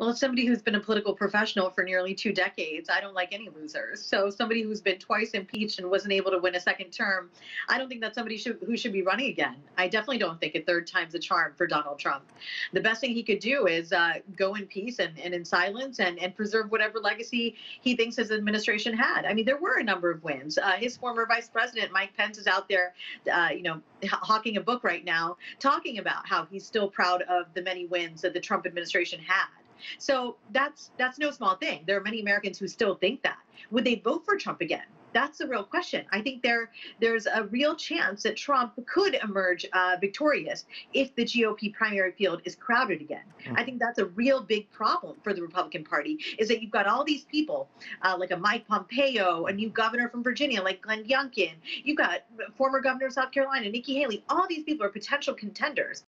Well, as somebody who's been a political professional for nearly two decades, I don't like any losers. So, somebody who's been twice impeached and wasn't able to win a second term, I don't think that's somebody should, who should be running again. I definitely don't think a third time's a charm for Donald Trump. The best thing he could do is uh, go in peace and, and in silence and, and preserve whatever legacy he thinks his administration had. I mean, there were a number of wins. Uh, his former vice president, Mike Pence, is out there, uh, you know, hawking a book right now, talking about how he's still proud of the many wins that the Trump administration had. So that's that's no small thing. There are many Americans who still think that. Would they vote for Trump again? That's the real question. I think there there's a real chance that Trump could emerge uh, victorious if the GOP primary field is crowded again. Mm-hmm. I think that's a real big problem for the Republican Party. Is that you've got all these people uh, like a Mike Pompeo, a new governor from Virginia like Glenn Youngkin. You've got former governor of South Carolina Nikki Haley. All these people are potential contenders.